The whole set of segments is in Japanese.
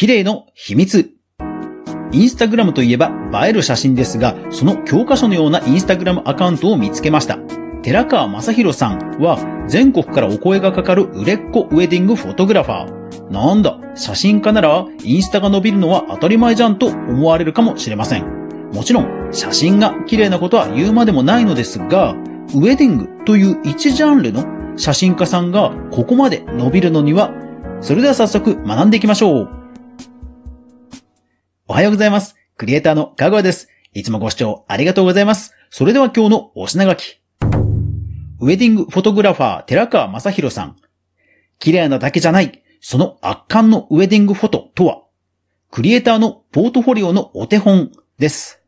綺麗の秘密。インスタグラムといえば映える写真ですが、その教科書のようなインスタグラムアカウントを見つけました。寺川正宏さんは全国からお声がかかる売れっ子ウェディングフォトグラファー。なんだ、写真家ならインスタが伸びるのは当たり前じゃんと思われるかもしれません。もちろん、写真が綺麗なことは言うまでもないのですが、ウェディングという一ジャンルの写真家さんがここまで伸びるのには、それでは早速学んでいきましょう。おはようございます。クリエイターのかぐわです。いつもご視聴ありがとうございます。それでは今日のお品書き。ウェディングフォトグラファー寺川正宏さん。綺麗なだけじゃない、その圧巻のウェディングフォトとは、クリエイターのポートフォリオのお手本です。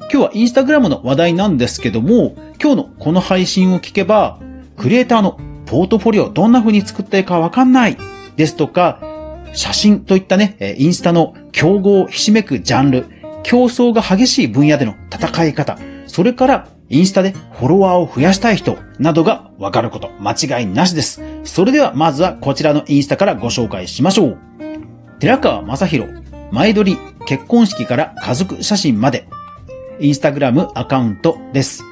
今日はインスタグラムの話題なんですけども、今日のこの配信を聞けば、クリエイターのポートフォリオどんな風に作っていいかわかんないですとか、写真といったね、インスタの競合をひしめくジャンル、競争が激しい分野での戦い方、それからインスタでフォロワーを増やしたい人などがわかること、間違いなしです。それではまずはこちらのインスタからご紹介しましょう。寺川正宏、前撮り、結婚式から家族写真まで、インスタグラムアカウントです。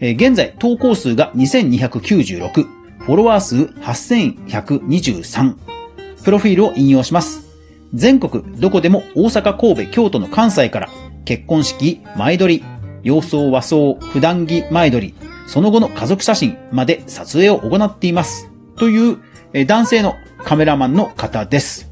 現在投稿数が2296、フォロワー数8123、プロフィールを引用します。全国どこでも大阪、神戸、京都の関西から結婚式、前撮り、洋装和装、普段着前撮り、その後の家族写真まで撮影を行っています。という男性のカメラマンの方です。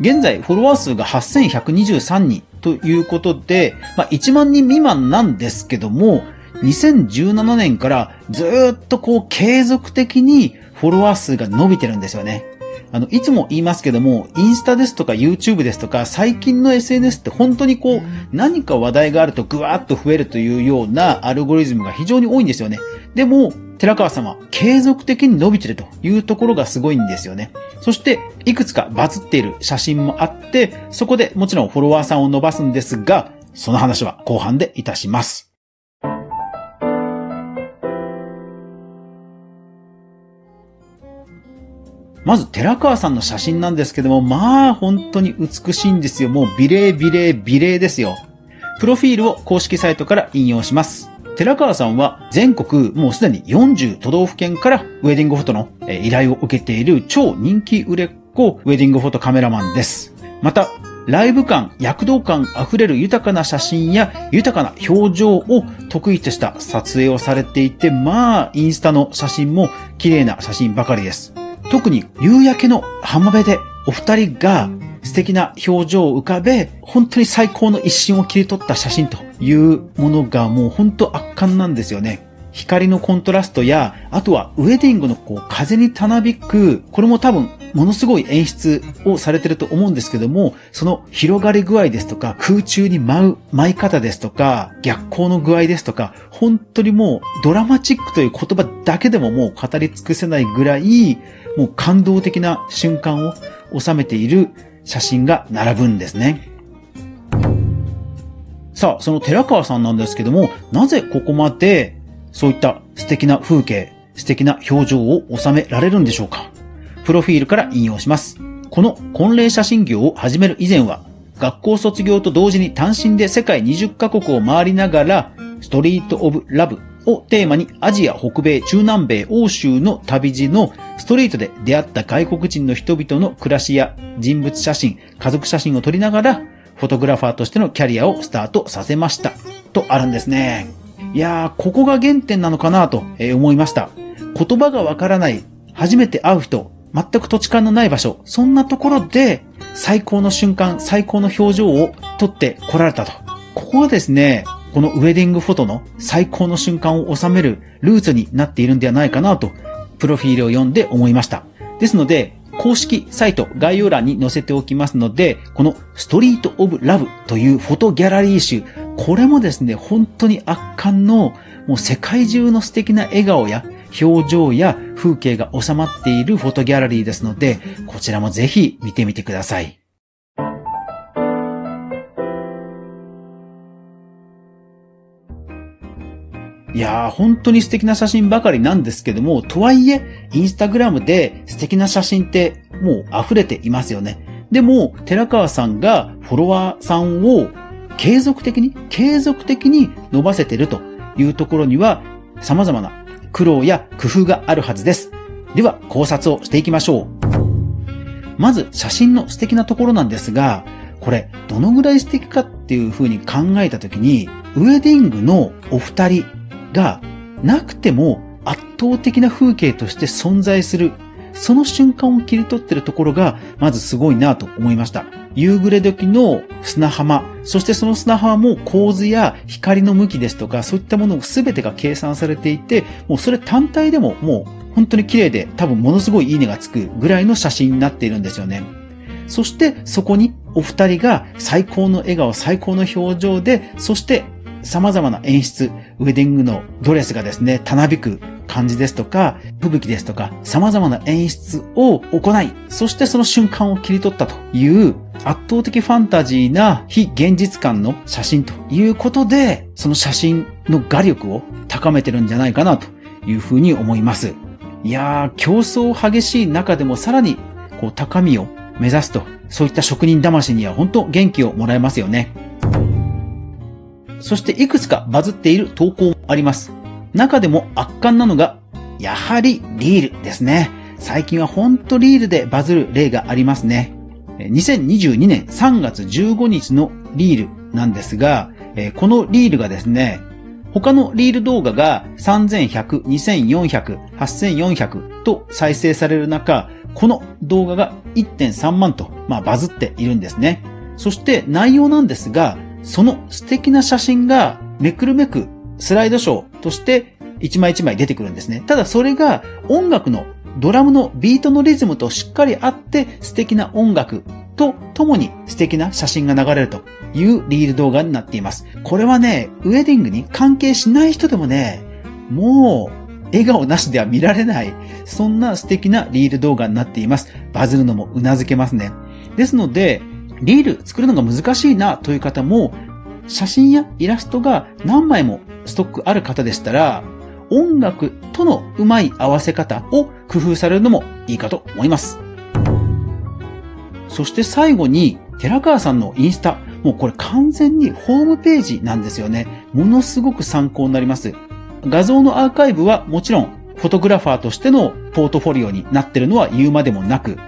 現在、フォロワー数が8123人ということで、まあ、1万人未満なんですけども、2017年からずっとこう継続的にフォロワー数が伸びてるんですよね。あの、いつも言いますけども、インスタですとか YouTube ですとか、最近の SNS って本当にこう、何か話題があるとぐわーっと増えるというようなアルゴリズムが非常に多いんですよね。でも、寺川さんは継続的に伸びてるというところがすごいんですよね。そして、いくつかバズっている写真もあって、そこでもちろんフォロワーさんを伸ばすんですが、その話は後半でいたします。まず、寺川さんの写真なんですけども、まあ、本当に美しいんですよ。もう、美麗美麗美麗ですよ。プロフィールを公式サイトから引用します。寺川さんは全国もうすでに40都道府県からウェディングフォトの依頼を受けている超人気売れっ子ウェディングフォトカメラマンです。また、ライブ感、躍動感溢れる豊かな写真や豊かな表情を得意とした撮影をされていて、まあ、インスタの写真も綺麗な写真ばかりです。特に夕焼けの浜辺でお二人が素敵な表情を浮かべ、本当に最高の一瞬を切り取った写真というものがもう本当圧巻なんですよね。光のコントラストや、あとはウェディングのこう風にたなびく、これも多分ものすごい演出をされてると思うんですけども、その広がり具合ですとか、空中に舞う舞い方ですとか、逆光の具合ですとか、本当にもうドラマチックという言葉だけでももう語り尽くせないぐらい、もう感動的な瞬間を収めている写真が並ぶんですね。さあ、その寺川さんなんですけども、なぜここまでそういった素敵な風景、素敵な表情を収められるんでしょうか？プロフィールから引用します。この婚礼写真業を始める以前は、学校卒業と同時に単身で世界20カ国を回りながら、ストリートオブラブをテーマにアジア、北米、中南米、欧州の旅路のストリートで出会った外国人の人々の暮らしや人物写真、家族写真を撮りながら、フォトグラファーとしてのキャリアをスタートさせました。とあるんですね。いやー、ここが原点なのかなと思いました。言葉がわからない、初めて会う人、全く土地勘のない場所、そんなところで最高の瞬間、最高の表情を撮って来られたと。ここはですね、このウェディングフォトの最高の瞬間を収めるルーツになっているんではないかなと、プロフィールを読んで思いました。ですので、公式サイト概要欄に載せておきますので、このストリートオブラブというフォトギャラリー集、これもですね、本当に圧巻のもう世界中の素敵な笑顔や表情や風景が収まっているフォトギャラリーですので、こちらもぜひ見てみてください。いやー、本当に素敵な写真ばかりなんですけども、とはいえ、インスタグラムで素敵な写真ってもう溢れていますよね。でも、寺川さんがフォロワーさんを継続的に、継続的に伸ばせてるというところには、様々な苦労や工夫があるはずです。では、考察をしていきましょう。まず、写真の素敵なところなんですが、これ、どのぐらい素敵かっていう風に考えたときに、ウェディングのお二人がなくても圧倒的な風景として存在する、その瞬間を切り取ってるところが、まずすごいなと思いました。夕暮れ時の砂浜、そしてその砂浜も構図や光の向きですとか、そういったものを全てが計算されていて、もうそれ単体でももう本当に綺麗で多分ものすごいいいねがつくぐらいの写真になっているんですよね。そしてそこにお二人が最高の笑顔、最高の表情で、そして様々な演出、ウェディングのドレスがですね、たなびく感じですとか、吹雪ですとか、様々な演出を行い、そしてその瞬間を切り取ったという圧倒的ファンタジーな非現実感の写真ということで、その写真の画力を高めてるんじゃないかなというふうに思います。いやー、競争激しい中でもさらにこう高みを目指すと、そういった職人魂には本当元気をもらえますよね。そしていくつかバズっている投稿もあります。中でも圧巻なのが、やはりリールですね。最近はほんとリールでバズる例がありますね。2022年3月15日のリールなんですが、このリールがですね、他のリール動画が3100、2400、8400と再生される中、この動画が1.3万と、まあ、バズっているんですね。そして内容なんですが、その素敵な写真がめくるめくスライドショーとして一枚一枚出てくるんですね。ただそれが音楽のドラムのビートのリズムとしっかり合って素敵な音楽と共に素敵な写真が流れるというリール動画になっています。これはね、ウェディングに関係しない人でもね、もう笑顔なしでは見られない、そんな素敵なリール動画になっています。バズるのも頷けますね。ですので、リール作るのが難しいなという方も、写真やイラストが何枚もストックある方でしたら、音楽とのうまい合わせ方を工夫されるのもいいかと思います。そして最後に、寺川さんのインスタ、もうこれ完全にホームページなんですよね。ものすごく参考になります。画像のアーカイブはもちろん、フォトグラファーとしてのポートフォリオになってるのは言うまでもなく、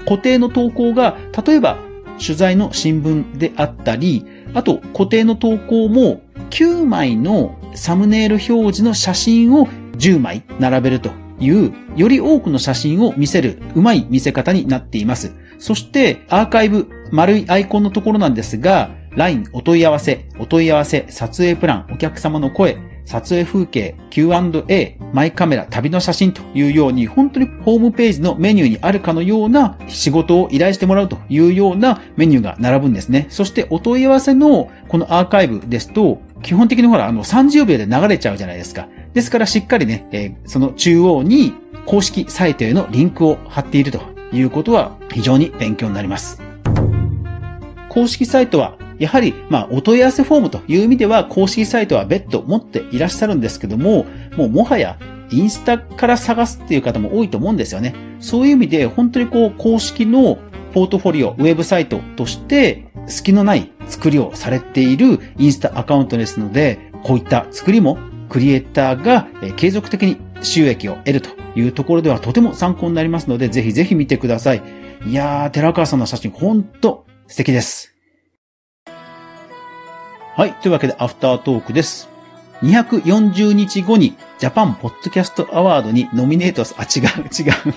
固定の投稿が、例えば取材の新聞であったり、あと固定の投稿も9枚のサムネイル表示の写真を10枚並べるという、より多くの写真を見せるうまい見せ方になっています。そしてアーカイブ、丸いアイコンのところなんですが、LINE お問い合わせ、お問い合わせ、撮影プラン、お客様の声、撮影風景、Q&A、マイカメラ、旅の写真というように、本当にホームページのメニューにあるかのような仕事を依頼してもらうというようなメニューが並ぶんですね。そしてお問い合わせのこのアーカイブですと、基本的にほら、あの30秒で流れちゃうじゃないですか。ですからしっかりね、えー、その中央に公式サイトへのリンクを貼っているということは非常に勉強になります。公式サイトはやはり、まあ、お問い合わせフォームという意味では、公式サイトは別途持っていらっしゃるんですけども、もうもはや、インスタから探すっていう方も多いと思うんですよね。そういう意味で、本当にこう、公式のポートフォリオ、ウェブサイトとして、隙のない作りをされているインスタアカウントですので、こういった作りもクリエイターが継続的に収益を得るというところではとても参考になりますので、ぜひぜひ見てください。いやー、寺川さんの写真ほんと素敵です。はい。というわけで、アフタートークです。240日後に、ジャパンポッドキャストアワードにノミネートす、あ、違う、違う。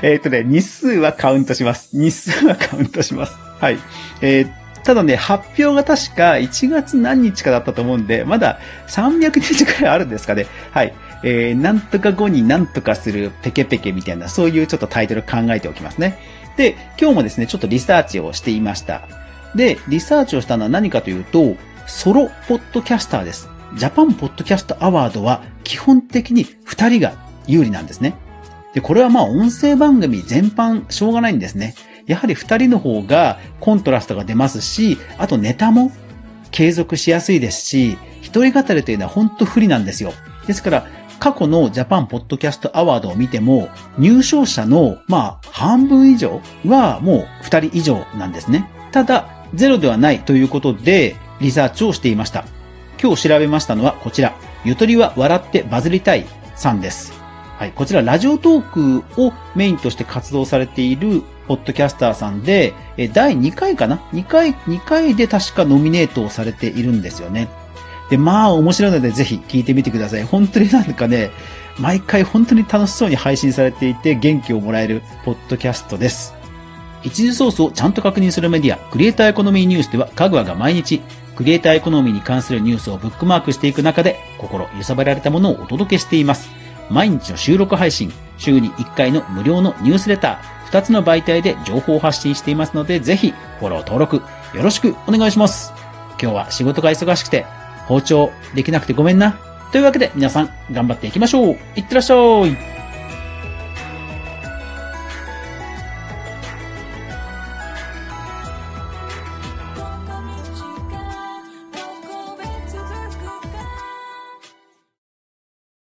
えっとね、日数はカウントします。日数はカウントします。はい。えー、ただね、発表が確か1月何日かだったと思うんで、まだ300日くらいあるんですかね。はい。えー、なんとか後になんとかするペケペケみたいな、そういうちょっとタイトル考えておきますね。で、今日もですね、ちょっとリサーチをしていました。で、リサーチをしたのは何かというと、ソロポッドキャスターです。ジャパンポッドキャストアワードは基本的に2人が有利なんですね。で、これはまあ音声番組全般しょうがないんですね。やはり2人の方がコントラストが出ますし、あとネタも継続しやすいですし、一人語りというのは本当不利なんですよ。ですから、過去のジャパンポッドキャストアワードを見ても、入賞者の、まあ、半分以上はもう2人以上なんですね。ただ、ゼロではないということで、リサーチをしていました。今日調べましたのはこちら。ゆとりは笑ってバズりたいさんです。はい。こちら、ラジオトークをメインとして活動されているポッドキャスターさんで、第2回かな ?2 回、2回で確かノミネートをされているんですよね。で、まあ面白いのでぜひ聞いてみてください。本当になんかね、毎回本当に楽しそうに配信されていて元気をもらえるポッドキャストです。一時ソースをちゃんと確認するメディア、クリエイターエコノミーニュースでは、かぐわが毎日、クリエイターエコノミーに関するニュースをブックマークしていく中で、心揺さぶられたものをお届けしています。毎日の収録配信、週に1回の無料のニュースレター、2つの媒体で情報を発信していますので、ぜひ、フォロー登録、よろしくお願いします。今日は仕事が忙しくて、包丁できなくてごめんな。というわけで皆さん頑張っていきましょう。いってらっしゃい。